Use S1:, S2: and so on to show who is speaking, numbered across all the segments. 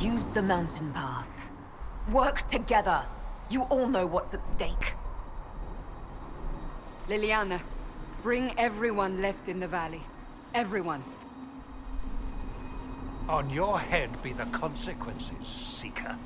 S1: Use the mountain path. Work together. You all know what's at stake.
S2: Leliana, bring everyone left in the valley. Everyone.
S3: On your head be the consequences, Seeker.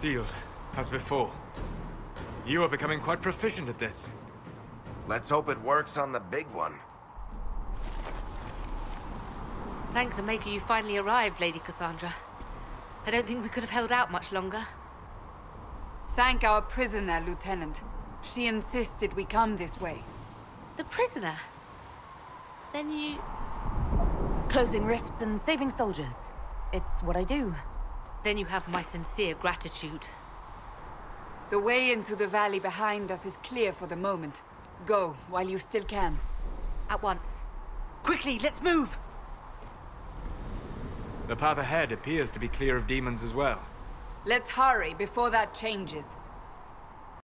S4: Sealed, as before. You are becoming quite proficient at this.
S5: Let's hope it works on the big one.
S6: Thank the Maker you finally arrived, Lady Cassandra. I don't think we could have held out much longer.
S2: Thank our prisoner, Lieutenant. She insisted we come this way.
S6: The prisoner? Then you...
S1: Closing rifts and saving soldiers. It's what I do.
S6: Then you have my sincere gratitude.
S2: The way into the valley behind us is clear for the moment. Go, while you still can.
S6: At once.
S7: Quickly, let's move!
S4: The path ahead appears to be clear of demons as well.
S2: Let's hurry before that changes.